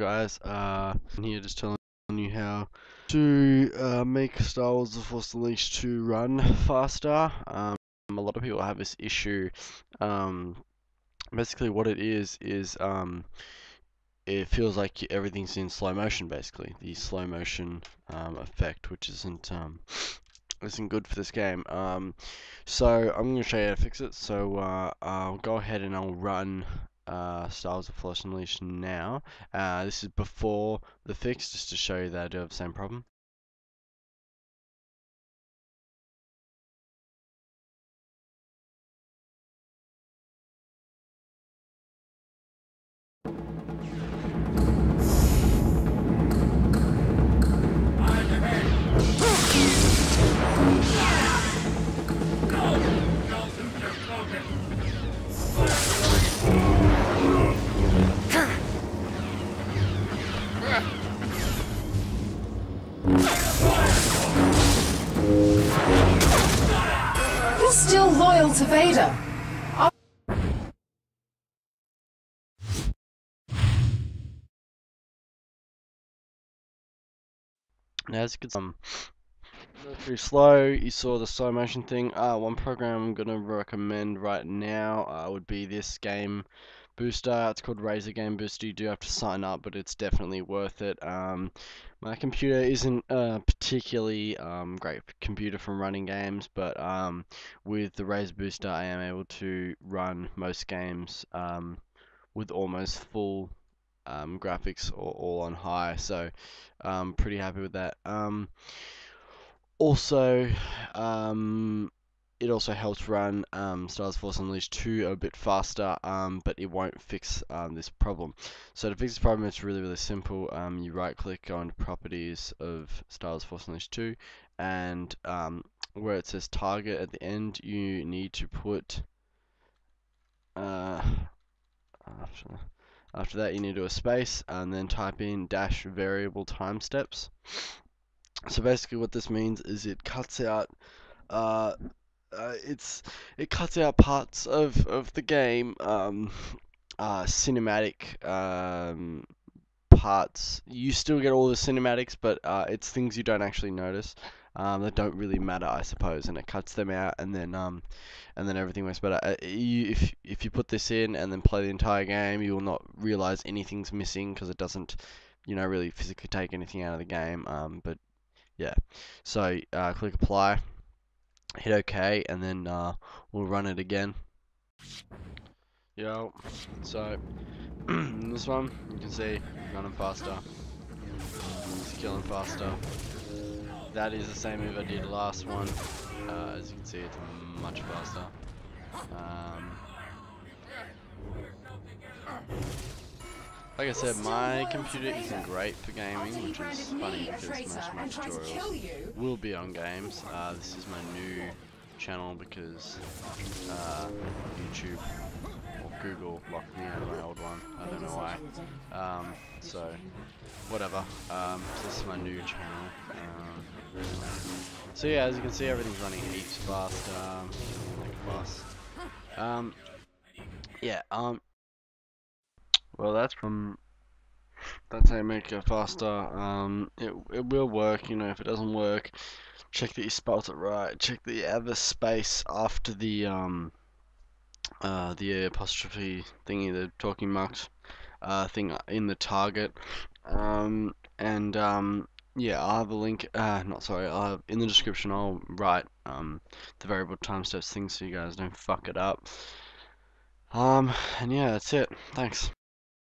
guys. Uh, I'm here just telling you how to uh, make Star Wars The Force Unleashed 2 run faster. Um, a lot of people have this issue. Um, basically, what it is is um, it feels like everything's in slow motion. Basically, the slow motion um, effect, which isn't um, isn't good for this game. Um, so I'm going to show you how to fix it. So uh, I'll go ahead and I'll run uh, Star Wars Force Unleashed now. Uh, this is before the fix, just to show you that I do have the same problem. You're still loyal to Vader. Now, as you can see, um, pretty slow. You saw the slow motion thing. Uh, one program I'm gonna recommend right now uh, would be this game booster. It's called Razer Game Booster. You do have to sign up, but it's definitely worth it. Um, my computer isn't a particularly um, great computer for running games, but um, with the Razer Booster, I am able to run most games um, with almost full um, graphics or all on high. So I'm pretty happy with that. Also, it also helps run um, Star Force Unleashed 2 a bit faster, um, but it won't fix um, this problem. So to fix this problem, it's really, really simple. Um, you right click, go into properties of Star Force Unleashed 2, and um, where it says target at the end, you need to put uh, after, after that you need to do a space and then type in dash variable time steps. So basically what this means is it cuts out uh, uh, it's it cuts out parts of of the game um, uh, cinematic um, parts. You still get all the cinematics but uh, it's things you don't actually notice um, that don't really matter I suppose and it cuts them out and then um, and then everything works better. Uh, you, if, if you put this in and then play the entire game you will not realize anything's missing because it doesn't you know really physically take anything out of the game um, but yeah. So uh, click apply hit OK, and then uh, we'll run it again. Yo, so this one you can see running faster, it's killing faster. That is the same move I did last one. Uh, as you can see, it's much faster. Um, like I said, my computer isn't great for gaming, which is funny because most of my tutorials will be on games. Uh, this is my new channel because uh, YouTube or Google locked me out of my old one. I don't know why. Um, so, whatever. Um, this is my new channel. Um, so yeah, as you can see, everything's running heaps fast. Um, like fast. Um, yeah. Um, well, that's from. That's how you make it faster. Um, it it will work. You know, if it doesn't work, check that you spelled it right. Check that you have a space after the um. Uh, the apostrophe thingy, the talking marks, uh, thing in the target. Um, and um, yeah, I'll have a link. Uh, not sorry. I'll have, in the description. I'll write um the variable time steps thing so you guys don't fuck it up. Um, and yeah, that's it. Thanks.